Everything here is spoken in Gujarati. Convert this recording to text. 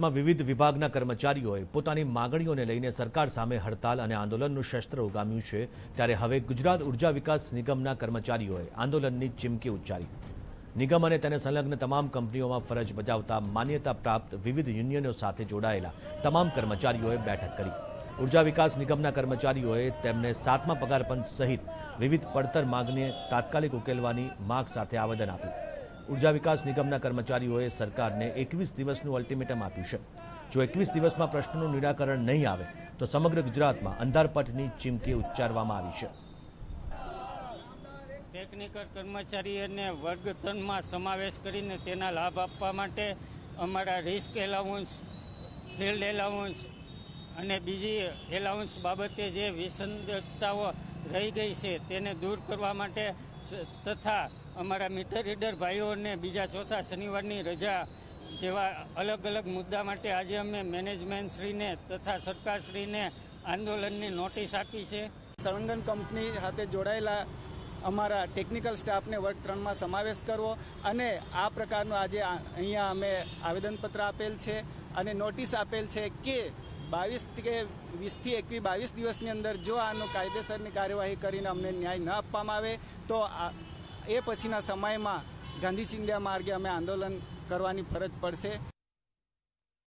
ગુજરાતમાં વિવિધ વિભાગના કર્મચારીઓએ પોતાની માગણીઓને લઈને સરકાર સામે હડતાલ અને આંદોલનનું શસ્ત્ર ઉગામ્યું છે. ત્યારે હવે ગુજરાત ઊર્જા વિકાસ નિગમના કર્મચારીઓએ આંદોલનની ચીમકી ઉચ્ચારી. નિગમ અને તેને સંલગ્ન તમામ કંપનીઓમાં ફરજ બજાવતા માન્યતા પ્રાપ્ત વિવિધ યુનિયનો સાથે જોડાયેલા તમામ કર્મચારીઓએ બેઠક કરી. ઊર્જા વિકાસ નિગમના કર્મચારીઓએ તેમને સાતમા પગારપંચ સહિત વિવિધ પડતર માગને તાત્કાલિક ઉકેલવાની માગ સાથે આવેદન આપ્યું. ઊર્જા વિકાસ નિગમના કર્મચારીઓએ સરકારને એકવીસ દિવસનું અલ્ટિમેટમ આપ્યું છે. જો એકવીસ દિવસમાં પ્રશ્નોનું નિરાકરણ નહીં આવે, તો સમગ્ર ગુજરાતમાં અંધારપટની ચીમકી ઉચ્ચારવામાં આવી છે. ટેકનિકલ કર્મચારીઓને વર્ગ ત્રણમાં સમાવેશ કરીને તેના લાભ આપવા માટે અમારા રિસ્ક એલાઉન્સ ફિલ્ડ એલાઉન્સ અને બીજી એલાઉન્સ બાબતે જે વિસંગતતાઓ રહી ગઈ છે, તેને દૂર કરવા માટે તથા અમારા મીટર રીડર ભાઈઓને બીજા ચોથા શનિવારની રજા જેવા અલગ અલગ મુદ્દા માટે આજે અમે મેનેજમેન્ટશ્રીને તથા સરકારશ્રીને આંદોલનની નોટિસ આપી છે. સળંગન કંપની સાથે જોડાયેલા અમારા ટેકનિકલ સ્ટાફને વર્ગ ત્રણમાં સમાવેશ કરવો અને આ પ્રકારનું આજે અહીંયા અમે આવેદનપત્ર આપેલ છે અને નોટિસ આપેલ છે કે બાવીસ કે વીસથી એકવીસ, બાવીસ દિવસની અંદર જો આનો કાયદેસરની કાર્યવાહી કરીને અમને ન્યાય ન આપવામાં આવે, તો એ પછીના સમયમાં ગાંધી ચિંધ્યા માર્ગે અમે આંદોલન કરવાની ફરજ પડશે.